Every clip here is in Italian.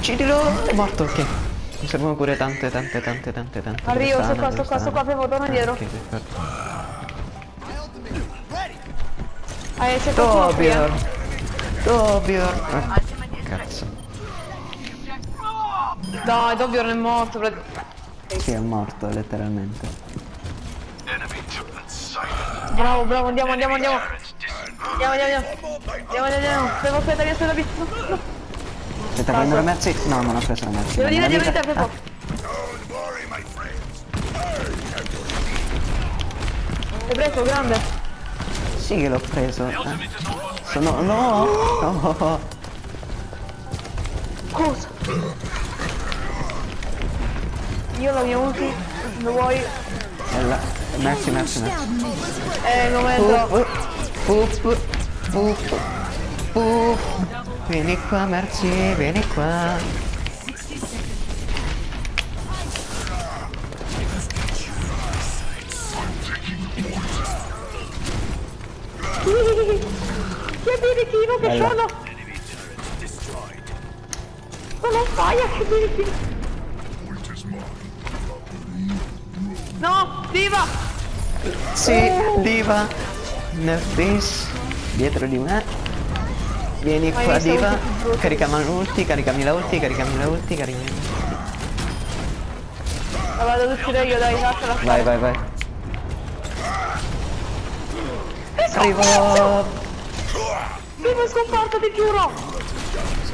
Uccidilo! È morto, ok. Mi servono pure tante, tante, tante, tante, tante. Arrivo, sto qua, sto qua, sto qua, torna Ah, dietro. ok, perfetto. Ah, c'è qualcuno qui, eh. Tobior! Ah, cazzo. No, Dobbio non è morto. Sì, è morto, letteralmente. Bravo, bravo, andiamo, andiamo, andiamo. Andiamo, andiamo, andiamo. Andiamo, andiamo, andiamo. Pepo, aspetta, mi aspetta, mi aspetta. Prendo le merci? No, non ho preso le merci. Devo dire, dire, vita- Pepo. Hai preso, grande? Sì che l'ho preso. eh. Sono... No! No! Cosa? Io la mia ulti, lo vuoi? È la- Merci, merci, merci. Eh, il momento. Pup, pup, pup, pup. Vieni qua, merci, vieni qua. Che birichino che Bella. sono! Sono faia che birichino! No! Viva! Sì, diva. Nefis. Dietro di me. Vieni Ma qua, diva. Caricami l'ulti, caricami la ulti, caricami la ulti, caricami. La vado ad uccidere io, dai, lasciala Vai, vai, vai. Arrivo. Viva è scomparso, ti giuro!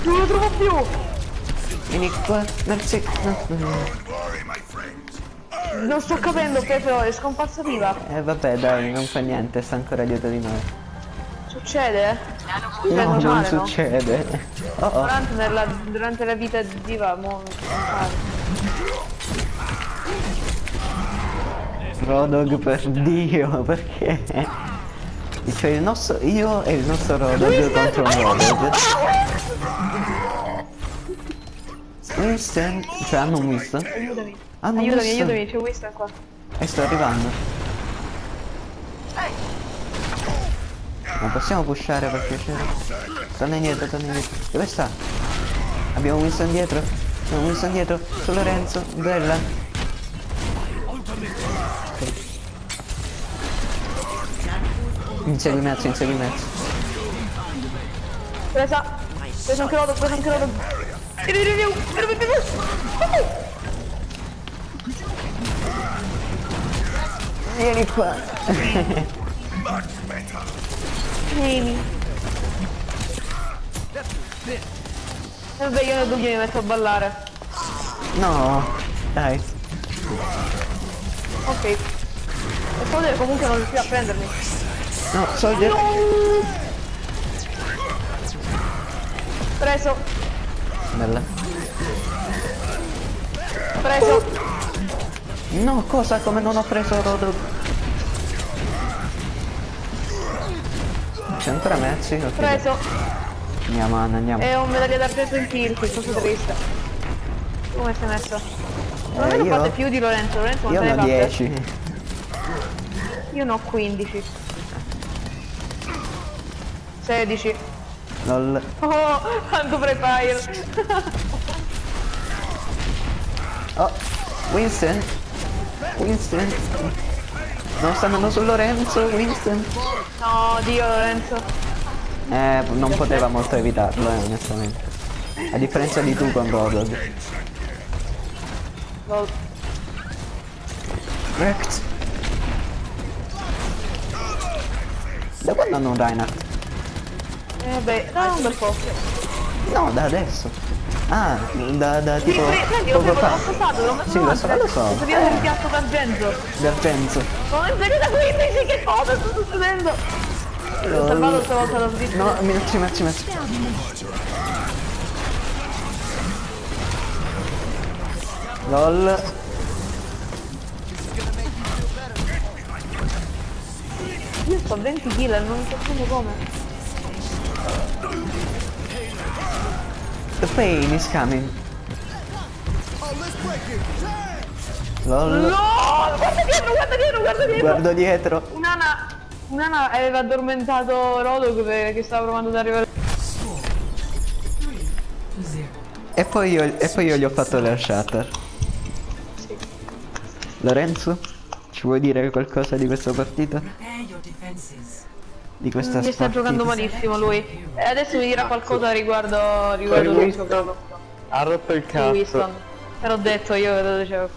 Non lo trovo più! Vieni qua, merci. No, no, no. Non sto capendo, Pepe, è scomparsa viva. Eh vabbè dai, non fa niente, sta ancora dietro di noi. Succede? Eh? No, non no? succede. Oh oh. Durante, nella- durante la vita di diva, mo... Rodog per Dio, perché? Cioè il nostro, io e il nostro Rodog contro un Rodog. Winston, cioè hanno un Winston? Aiutami. Hanno Aiutami, Winston. aiutami, c'è Winston qua. E sto arrivando. Non possiamo pushare per piacere. Torna indietro, torna indietro. Dove sta? Abbiamo Winston dietro? Abbiamo Winston dietro. Su Lorenzo, bella. Insegui mezzo, insegui mezzo. Presa! Presa anche l'auto, presa anche vieni! Vieni qua. Vieni! Vabbè, io nel dubbio mi metto a ballare. No, dai. Ok. E Soldier comunque non riuscirà a prendermi. No, soldier. Preso, Bella. preso. No, cosa? Come non ho preso Rodog? C'è ancora Messi? Ok. Preso. Andiamo, andiamo. Ho un medaglia d'argento in kill, che cosa triste. Come sei messo? Non Eh, ne io- fate più di Lorenzo, Lorenzo Io ne ho ne fate? 10. Io ne ho 15. 16. Lol. Oh, quanto prepire. Oh, Winston. Winston. Non sta andando su Lorenzo, Winston. No, Dio Lorenzo. Eh, non poteva molto evitarlo, eh, onestamente. A differenza di tu con. Lol. Wrecked. Da quando hanno un Reinhardt? Eh vabbè, dai un bel po'. No, da adesso. Ah, da, da Sì, tipo pre- prendi, ho poco preso, fa. l'ho passato, l'ho messo Sì, lo so, lo so. Via del Eh, piatto d'argento. D'argenzo. Sono inserita 15, che cosa sta succedendo? Ho salvato stavolta la svizzera. No, merci, merci, merci. LOL. Io sto a 20 kill non capisco come. The pain is coming. LOL. No! Guarda dietro, guarda dietro, guarda dietro! Guardo dietro. Un'ana... Un'ana aveva addormentato Rodog che stava provando ad arrivare. E poi io, e poi io gli ho fatto l'air shatter. Lorenzo? Ci vuoi dire qualcosa di questa partita? Di questa Mi sta giocando malissimo lui. E adesso mi dirà qualcosa riguardo riguardo. Winston ha rotto il cazzo. Te l'ho detto io che lo dicevo.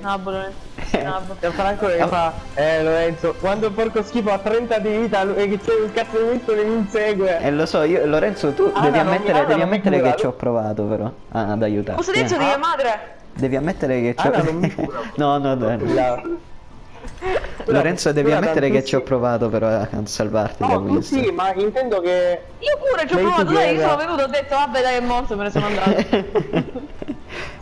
Nabbo, Lorenzo. Nabbo. Gianfranco che fa, eh Lorenzo, quando il porco schifo ha 30 di vita lui- e che c'è un cazzo di Winston che mi insegue. E lo so, io, Lorenzo, tu Ah, devi no, ammettere, ah, devi ammettere che ci ho provato però ah, ad aiutarti. Cosa detto eh. di mia madre? Devi ammettere che ci Ah, ho... cura. no, no, no. Lorenzo, devi ammettere che ci ho provato però a salvarti da No, tu Winston. sì, ma intendo che... Io pure ci ho provato, dai, io sono venuto, ho detto vabbè dai è morto, me ne sono andato.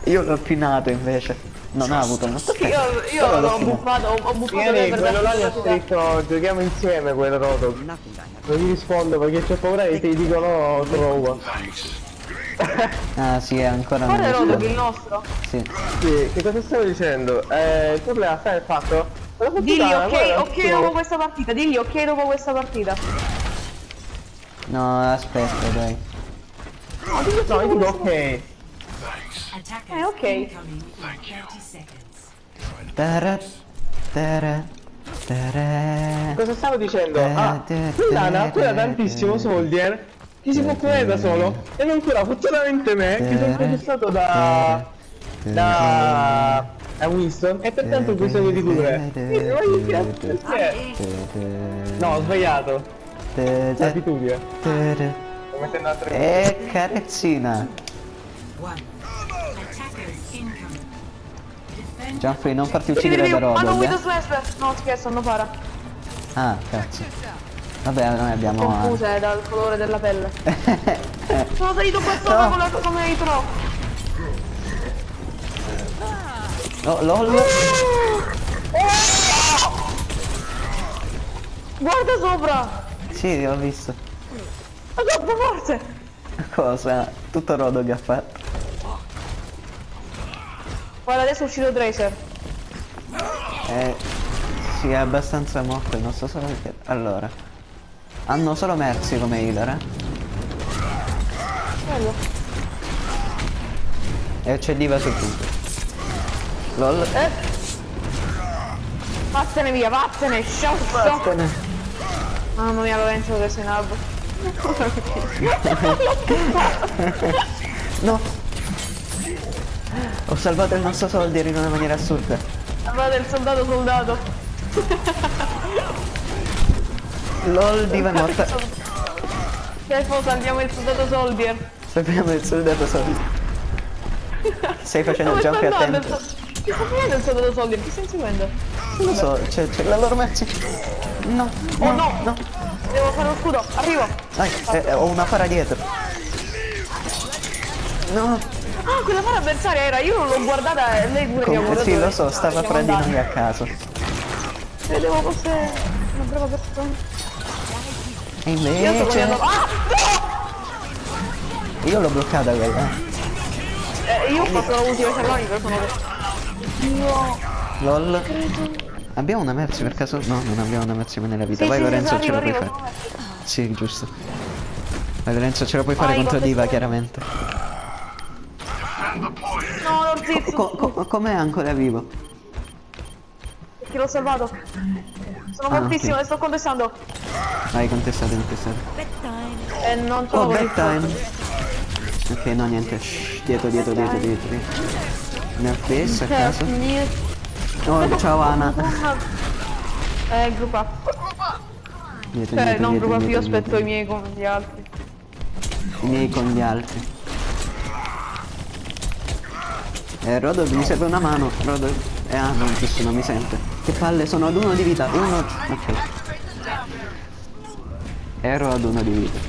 io l'ho pinato invece. Non ha avuto molto Io, io l'ho l'ho pinato. buffato, ho, ho buffato per quello là mi ha darti la scritto giochiamo insieme quel roto. Non gli rispondo perché c'ho paura che ti dicono trova. Ah sì, è ancora non Rodog, rispondo. il nostro. Sì. Sì, che cosa stavo dicendo? Eh, il problema sta nel fatto... Digli ok, guarda, ok dopo questa partita, digli ok dopo questa partita. No, aspetta, dai. No, io dico ok. Eh, ok. incoming in 30 seconds. Tara, tara, tara. Cosa stavo dicendo? Eh, Ah, te- cura te- tantissimo Soldier che si può curare da solo e non cura fortunatamente me che sono processato da... da... da Winston e pertanto ho bisogno di cure. Piace perché... No, ho sbagliato. L'abitudine. Sto mettendo altre E carezzina. Gianfrey, non farti uccidere da Hanno Rodog. Widow eh. Slasher. No scherzo, hanno para. Ah, cazzo. Vabbè, noi abbiamo... Confuse dal colore della pelle. Sono salito qua sopra con la come Oh, lol. Guarda sopra! Sì, ho visto. È troppo forte! Cosa? Tutto Rodog ha fatto. Guarda, adesso è uscito Tracer. Eh, sì, è abbastanza morto, non so solo perché... Allora. Hanno solo Mercy come healer, eh? Bello. E c'è Diva sul punto. Lol. Eh. Vattene via, vattene, sciocco! Vattene. Mamma mia Lorenzo che sei nabbo. No! Ho salvato il nostro soldier in una maniera assurda. Guarda il soldato soldato. LOL, Diva morta. Stefano salviamo il soldato soldier. Sappiamo il soldato soldier. Stai facendo sta jump andando il Chi sta facendo il soldato soldier? Chi sta inseguendo? Non lo so, c'è, c'è la loro Mercy. No, Oh no, no! no. Devo fare lo scudo, arrivo! Dai, eh, eh, ho una para dietro. No, Ah, quella para avversaria era, io non l'ho guardata e lei pure mi ha come, guardato. sì, lo so, stava noi a caso. Credevo fosse una brava persona. E sto invece... Ah! Io l'ho bloccata quella. No! Eh, io ho fatto l'ultima cerlonica, sono... Io... LOL. Abbiamo una Mercy per caso? No, non abbiamo una Mercy nella vita. Sì, Vai sì, sì, Lorenzo, ce arrivo, lo puoi fare. Sì, giusto. Vai Lorenzo, ce lo puoi fare Vai, contro Diva, chiaramente. No, Lord Zizzo, Co- co- com'è ancora vivo? che l'ho salvato. Sono Ah, fortissimo, ok. le sto contestando. Vai, contestate, contestate. E non Oh, trovo il bedtime. Ok, no, niente. Shh, dietro, dietro, dietro, dietro. dietro. Ne ho preso a caso. Oh, ciao Ana. Eh, group up. Dietro, Cioè, dietro, non dietro, group up, io aspetto i miei con gli altri. I miei con gli altri. Eh, Rodog, mi serve una mano. Rodog. Eh, ah, non mi sente. Che palle, sono ad uno di vita. Uno. Ok. Ero ad uno di vita.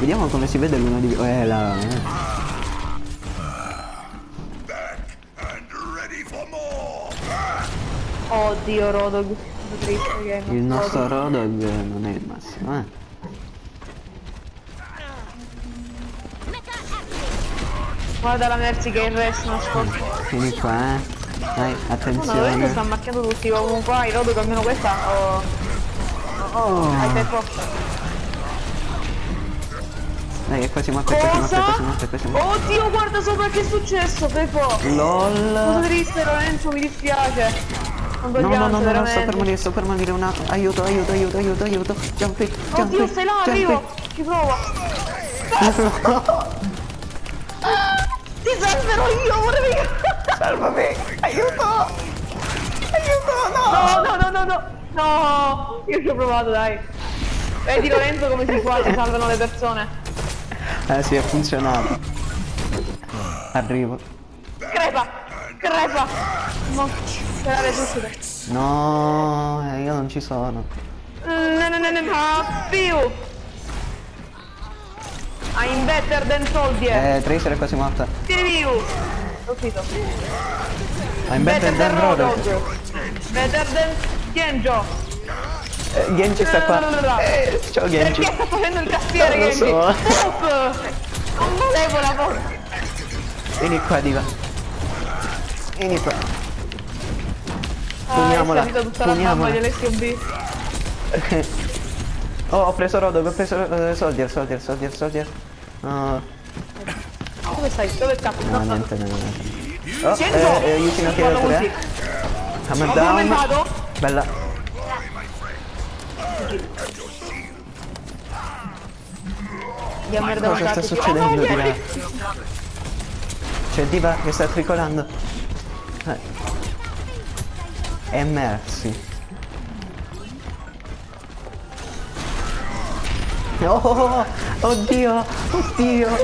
Vediamo come si vede l'uno di vita. Eh, là. Oddio, Rodog. Il nostro Rodog non è il massimo, eh. Guarda la Mercy che il resto nascosto. Vieni qua, eh. Dai, No, no, attenzione. sta marchiando tutti. Comunque, ah, i Rodog almeno questa. Oh, Oh, hai tempo. Dai, è quasi morto, è morto, è Cosa? quasi morto, è quasi morto. Oddio, guarda sopra che è successo, Pepo. LOL. triste, Lorenzo, mi dispiace. Non No, no, no, no, no, sto per morire, sto per morire un attimo. Aiuto, aiuto, aiuto, aiuto, aiuto. Jump it, jump Oddio, it, stai là, jump arrivo. Ci provo. Ti salverò io, vorrei Salvami, aiuto. Aiuto, no. No, no, no, no, no. No, io ci ho provato, dai. Vedi Lorenzo come si fa, si salvano le persone. Eh sì, è funzionato. Arrivo. Crepa, crepa. No, le succede. No, eh, io non ci sono. No, no, no, no, ma più. I'm better than soldier. Eh, Tracer è quasi morta. Tieni più. Ho finito. I'm Better better than than. Rodog. Better than Genjo. Eh, Genji sta qua. Eh, ciao Genji. Perché sta facendo il castiere Non lo Genji? so. Non volevo la porta. Vieni qua, Diva. Vieni qua. Ah, Puniamola, salita tutta la mamma. Oh, ho preso Rodok, ho preso eh, Soldier, Soldier, Soldier, Soldier. No, Dove stai? Dove scappi? no, niente, no, niente. Oh, Genzo! eh, eh, Guarda Kira ulti. 3. Hammer Ho down. commentato? Bella. Abbiamo merda Cosa sta succedendo di là? C'è Diva che sta tricolando. Eh. E merci. Oh, oh, oh, oddio, oddio.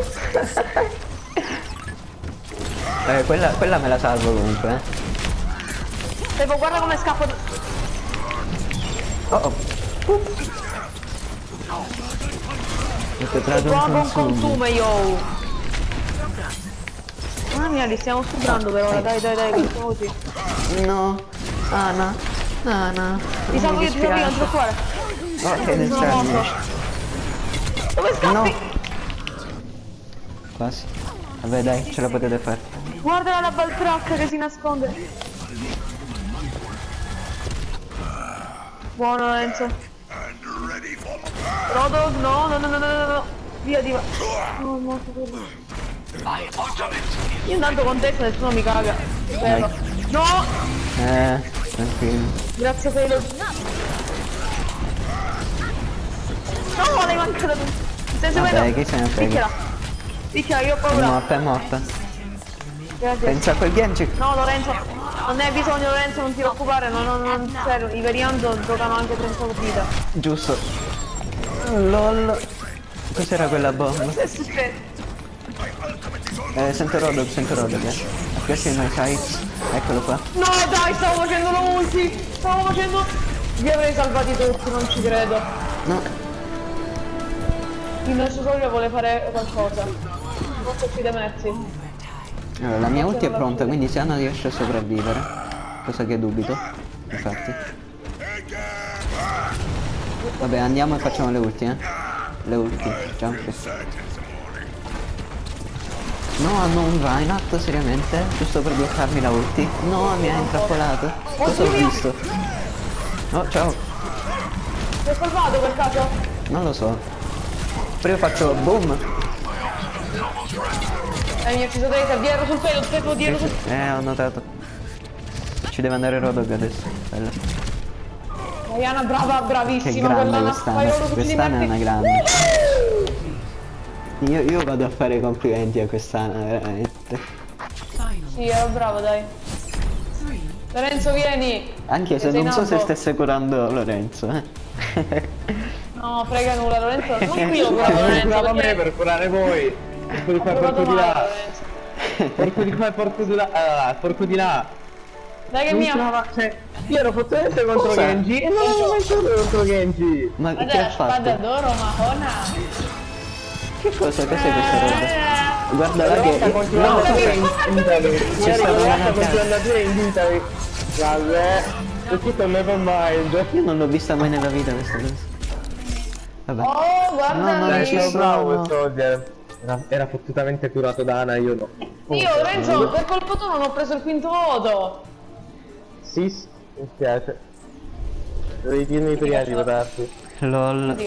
eh, quella, quella me la salvo comunque, eh. Devo guarda come scappo. Oh, oh. Ho trato Provo un un consumo. io. Mamma mia, li stiamo stuprando per ora. Dai, dai, dai, così. No, Ana, Ana. Ti salvo io, ti salvo io, non ti. Ok, Mi nel sono cervello. morto. Dove No. scappi? Quasi. Vabbè dai, ce la potete fare. Guarda la baltracca che si nasconde. Buono Lorenzo. Rodog, no, no, no, no, no, no, no. Via, diva. No, morto quello. Io intanto contesto nessuno mi caga. Che bello. No! Eh, tranquillo. Grazie Taylor. No, l'hai mancata tu. Mi stai seguendo? Vabbè, chi se ne frega. Picchiala. Picchiala, io ho È paura. morta, è morta. Grazie. Pensa a quel Genji. No Lorenzo, non ne hai bisogno Lorenzo, non ti preoccupare, no, no, no, serio, i veri Anzo giocano anche 30 partite. Giusto. LOL. Cos'era quella bomba? Che succede? Eh, sento Rodok, sento Rodok, eh. Questi sono i sites. Eccolo qua. No dai, stavo facendo la multi, stavo facendo... Vi avrei salvati tutti, non ci credo. No. Il nostro solito vuole fare qualcosa. Non so più dei mezzi. Allora, la mia ulti è pronta, quindi se Anna riesce a sopravvivere, cosa che dubito, infatti. Vabbè, andiamo e facciamo le ulti, eh. Le ulti, jump. No, non va in atto seriamente, giusto per bloccarmi la ulti. No, mi ha intrappolato. Cosa ho visto? Oh, ciao. Ti ho salvato per caso? Non lo so. Prima faccio boom. Eh, mi ha ucciso Tracer, dietro sul pelo, dietro, dietro sul... Eh, ho notato. Ci deve andare Rodog adesso. Bella. Diana, brava, Che bravissima, grande quella quest'anno. Quest'anno è una grande. Io, io vado a fare complimenti a quest'anno, veramente. Sì, ero bravo, dai. Lorenzo, vieni. Anche se non so se stesse curando Lorenzo, eh. No, frega nulla, Lorenzo. Non qui lo curavo Non Lorenzo. curava me perché per curare voi. Porco di qua, porco di là. Porco di qua e porco di là. Ah, porco di là. Dai che Non mia. trova- cioè, io ero fortemente contro? Genji e non avevo mai contro Genji. Ma che la ha spada fatto? d'oro, Mahona. Che cosa? Cos'è questa roba? Guarda volta che... No, in Italy. C'è stata una l'andatura in Italy. Vabbè. E tutto è never mind. Io non l'ho vista mai nella vita questa cosa. Vabbè. Oh, guarda No, non Dai, ci sono bravo soldier. Era, era fottutamente curato da Ana, io no. Io, Lorenzo, per colpa tua non ho preso il quinto voto. Sì, mi spiace. Dovevi dirmi prima di votarti. LOL.